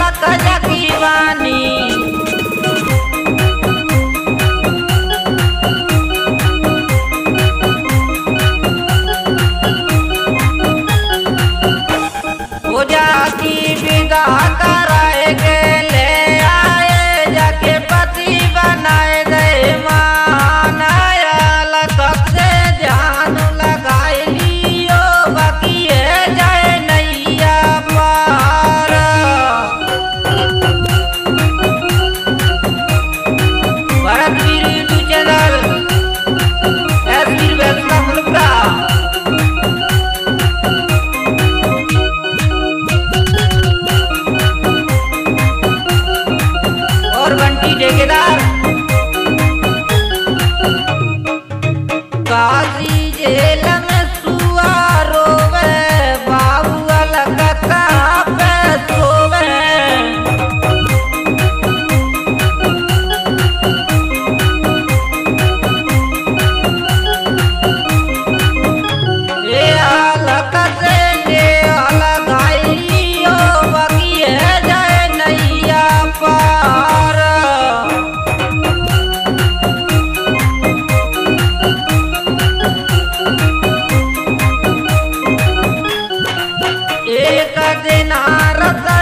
लग लगी काजी जेल नारद